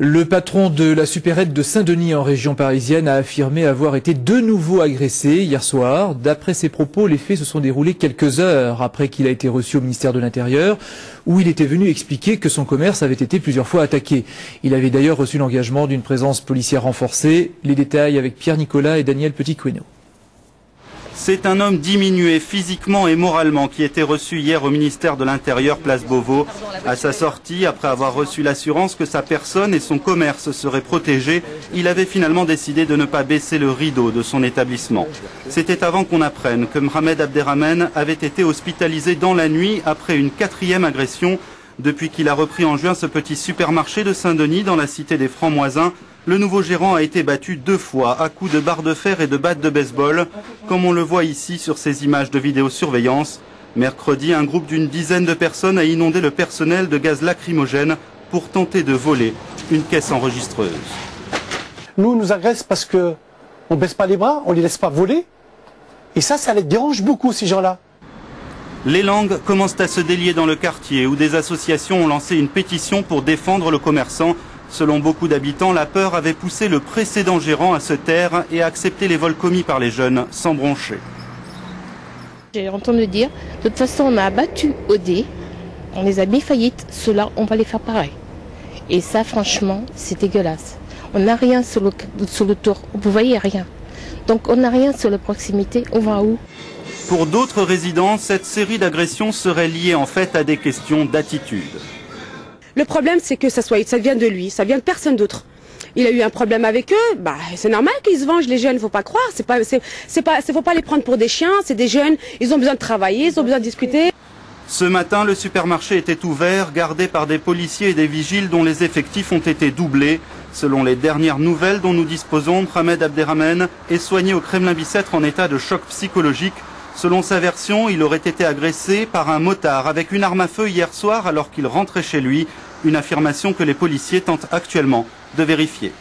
Le patron de la supérette de Saint-Denis en région parisienne a affirmé avoir été de nouveau agressé hier soir. D'après ses propos, les faits se sont déroulés quelques heures après qu'il a été reçu au ministère de l'Intérieur, où il était venu expliquer que son commerce avait été plusieurs fois attaqué. Il avait d'ailleurs reçu l'engagement d'une présence policière renforcée. Les détails avec Pierre Nicolas et Daniel Petit-Queno. C'est un homme diminué physiquement et moralement qui était reçu hier au ministère de l'Intérieur, place Beauvau. À sa sortie, après avoir reçu l'assurance que sa personne et son commerce seraient protégés, il avait finalement décidé de ne pas baisser le rideau de son établissement. C'était avant qu'on apprenne que Mohamed Abderrahman avait été hospitalisé dans la nuit après une quatrième agression. Depuis qu'il a repris en juin ce petit supermarché de Saint-Denis dans la cité des Francs-Moisins, le nouveau gérant a été battu deux fois à coups de barres de fer et de battes de baseball, comme on le voit ici sur ces images de vidéosurveillance. Mercredi, un groupe d'une dizaine de personnes a inondé le personnel de gaz lacrymogène pour tenter de voler une caisse enregistreuse. Nous, on nous agresse parce que on baisse pas les bras, on les laisse pas voler. Et ça, ça les dérange beaucoup, ces gens-là. Les langues commencent à se délier dans le quartier où des associations ont lancé une pétition pour défendre le commerçant Selon beaucoup d'habitants, la peur avait poussé le précédent gérant à se taire et à accepter les vols commis par les jeunes sans broncher. J'ai entendu dire, de toute façon, on a abattu OD, on les a mis faillite, ceux-là, on va les faire pareil. Et ça, franchement, c'est dégueulasse. On n'a rien sur le, sur le tour, vous voyez rien. Donc on n'a rien sur la proximité, on va où? Pour d'autres résidents, cette série d'agressions serait liée en fait à des questions d'attitude. Le problème, c'est que ça, soit, ça vient de lui, ça vient de personne d'autre. Il a eu un problème avec eux, bah c'est normal qu'ils se vengent les jeunes, faut pas croire, c'est pas c'est pas faut pas les prendre pour des chiens, c'est des jeunes, ils ont besoin de travailler, ils ont besoin de discuter. Ce matin, le supermarché était ouvert, gardé par des policiers et des vigiles dont les effectifs ont été doublés. Selon les dernières nouvelles dont nous disposons, Mohamed Abderrahman est soigné au Kremlin-Bicêtre en état de choc psychologique. Selon sa version, il aurait été agressé par un motard avec une arme à feu hier soir alors qu'il rentrait chez lui. Une affirmation que les policiers tentent actuellement de vérifier.